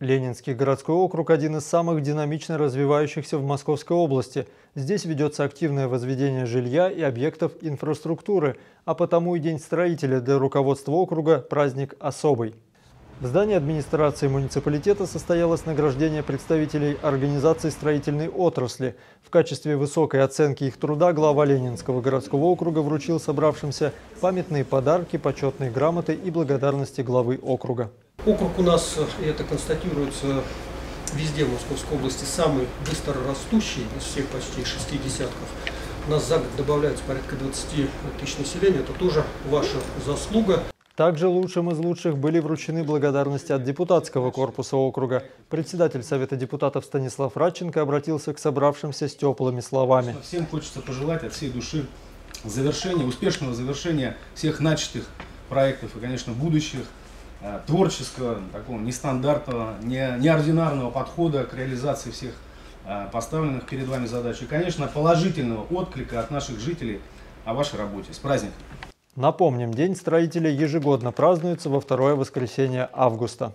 Ленинский городской округ – один из самых динамично развивающихся в Московской области. Здесь ведется активное возведение жилья и объектов инфраструктуры, а потому и День строителя для руководства округа – праздник особый. В здании администрации муниципалитета состоялось награждение представителей организаций строительной отрасли. В качестве высокой оценки их труда глава Ленинского городского округа вручил собравшимся памятные подарки, почетные грамоты и благодарности главы округа. Округ у нас, и это констатируется везде в Московской области, самый быстро растущий из всех почти шести десятков. У нас за год добавляется порядка 20 тысяч населения. Это тоже ваша заслуга. Также лучшим из лучших были вручены благодарности от депутатского корпуса округа. Председатель Совета депутатов Станислав Радченко обратился к собравшимся с теплыми словами. Всем хочется пожелать от всей души завершения, успешного завершения всех начатых проектов и, конечно, будущих творческого, такого нестандартного, не, неординарного подхода к реализации всех э, поставленных перед вами задач. И, конечно, положительного отклика от наших жителей о вашей работе. С праздником! Напомним, День строителей ежегодно празднуется во второе воскресенье августа.